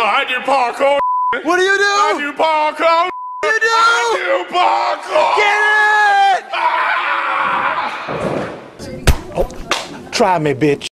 I do parkour. What do you do? I do? do parkour. You do? I do parkour. Get it! Try me, bitch.